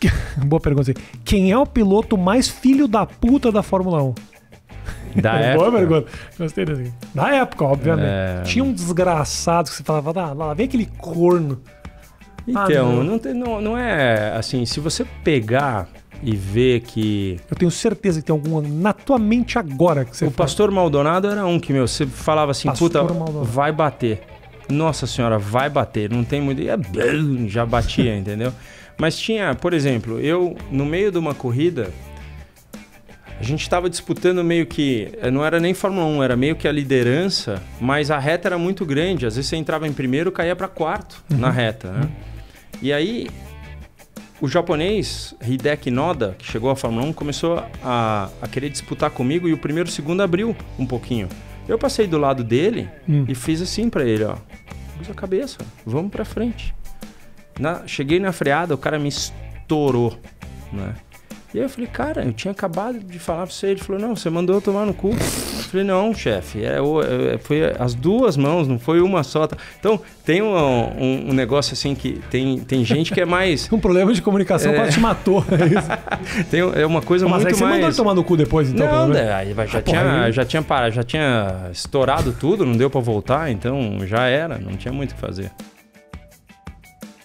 Boa pergunta. Quem é o piloto mais filho da puta da Fórmula 1? Da Boa época. pergunta. Gostei desse. Na época, obviamente. É. Tinha um desgraçado que você falava, ah, lá vem aquele corno. Ah, Então, não. não, tem- não, não é assim, se você pegar e ver que Eu tenho certeza que tem algum na tua mente agora que você o fala. pastor Maldonado era um que, meu, você falava assim, Pastor puta, Maldonado. vai bater. Nossa senhora, vai bater. Não tem muito. e é Já batia, entendeu? Mas tinha, por exemplo, eu, no meio de uma corrida, a gente estava disputando meio que. eh, Não era nem Fórmula 1, era meio que a liderança, mas a reta era muito grande. Às vezes você entrava em primeiro caía para quarto na reta, né? E aí, o japonês Hideki Noda, que chegou à Fórmula 1, começou a, a querer disputar comigo e o primeiro e o segundo abriu um pouquinho. Eu passei do lado dele Hum. e fiz assim pra ele, ó. Usa a cabeça, vamos pra frente. Na- cheguei na freada, o cara me estourou, né? E aí eu falei, cara, eu tinha acabado de falar pra você. Ele falou, não, você mandou eu tomar no cu. Eu falei, não, chefe, é, o- é- foi as duas mãos, não foi uma só. tá? Então, tem um, um- um negócio assim que tem, tem gente que é mais... Um problema de comunicação É. quase te matou. É isso. Tem, é uma coisa Mas aí muito você mandou ele mais... tomar no cu depois, então. Não, menos. né, aí já, Ah, porra, tinha, aí- já tinha parado, já tinha estourado tudo, não deu pra voltar, então já era, não tinha muito o que fazer.